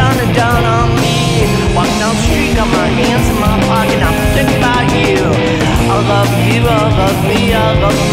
shining down on me. Walking down the street, got my hands in my pocket I'm thinking about you. I love you, I love me, I love